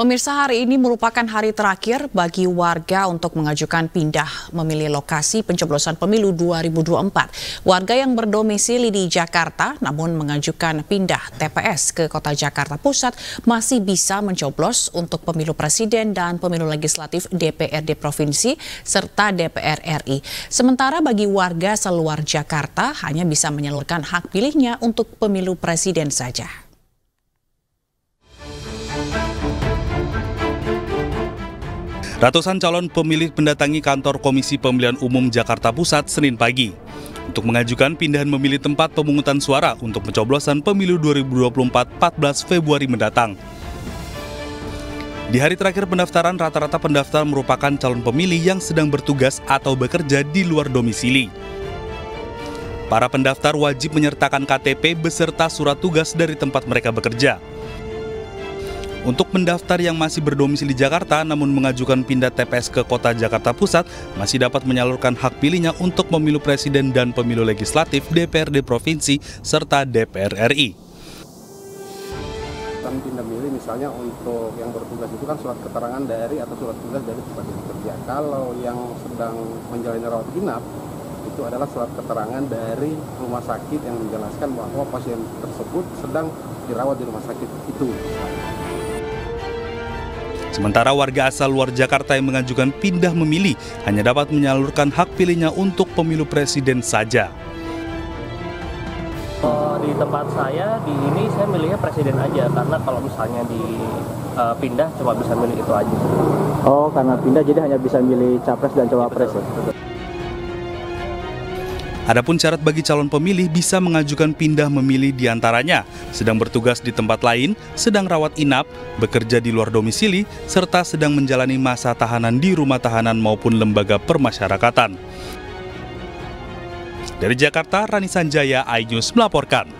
Pemirsa hari ini merupakan hari terakhir bagi warga untuk mengajukan pindah memilih lokasi pencoblosan pemilu 2024. Warga yang berdomisili di Jakarta namun mengajukan pindah TPS ke kota Jakarta Pusat masih bisa mencoblos untuk pemilu presiden dan pemilu legislatif DPRD Provinsi serta DPR RI. Sementara bagi warga seluar Jakarta hanya bisa menyalurkan hak pilihnya untuk pemilu presiden saja. Ratusan calon pemilih mendatangi kantor Komisi Pemilihan Umum Jakarta Pusat Senin pagi untuk mengajukan pindahan memilih tempat pemungutan suara untuk pencoblosan pemilu 2024 14 Februari mendatang. Di hari terakhir pendaftaran, rata-rata pendaftar merupakan calon pemilih yang sedang bertugas atau bekerja di luar domisili. Para pendaftar wajib menyertakan KTP beserta surat tugas dari tempat mereka bekerja. Untuk pendaftar yang masih berdomisili Jakarta namun mengajukan pindah TPS ke kota Jakarta Pusat masih dapat menyalurkan hak pilihnya untuk pemilu presiden dan pemilu legislatif DPRD Provinsi serta DPR RI. Kami pindah milih misalnya untuk yang bertugas itu kan surat keterangan dari atau surat tugas dari tempat bekerja. Kalau yang sedang menjalani rawat inap itu adalah surat keterangan dari rumah sakit yang menjelaskan bahwa pasien tersebut sedang dirawat di rumah sakit itu. Sementara warga asal luar Jakarta yang mengajukan pindah memilih hanya dapat menyalurkan hak pilihnya untuk pemilu presiden saja. Oh, di tempat saya di ini saya milihnya presiden aja karena kalau misalnya di uh, pindah cuma bisa milih itu aja. Oh, karena pindah jadi hanya bisa milih capres dan cawapres ya. Adapun syarat bagi calon pemilih bisa mengajukan pindah memilih di antaranya, sedang bertugas di tempat lain, sedang rawat inap, bekerja di luar domisili, serta sedang menjalani masa tahanan di rumah tahanan maupun lembaga permasyarakatan. Dari Jakarta, Rani Sanjaya, iNews melaporkan.